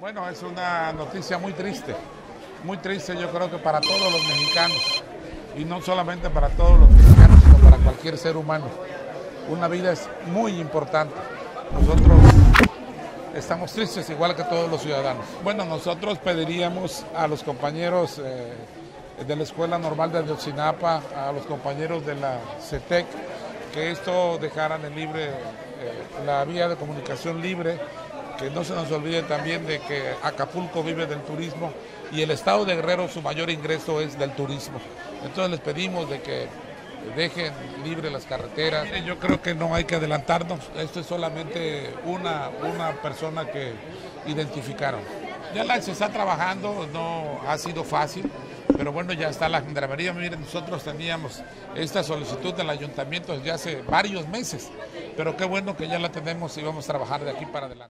Bueno, es una noticia muy triste, muy triste yo creo que para todos los mexicanos, y no solamente para todos los mexicanos, sino para cualquier ser humano. Una vida es muy importante. Nosotros estamos tristes igual que todos los ciudadanos. Bueno, nosotros pediríamos a los compañeros eh, de la Escuela Normal de Ayotzinapa, a los compañeros de la CETEC, que esto dejaran en libre eh, la vía de comunicación libre que no se nos olvide también de que Acapulco vive del turismo y el estado de Guerrero su mayor ingreso es del turismo. Entonces les pedimos de que dejen libre las carreteras. yo creo que no hay que adelantarnos, esto es solamente una, una persona que identificaron. Ya se está trabajando, no ha sido fácil, pero bueno, ya está la gendarmería. Miren, nosotros teníamos esta solicitud del ayuntamiento desde hace varios meses, pero qué bueno que ya la tenemos y vamos a trabajar de aquí para adelante.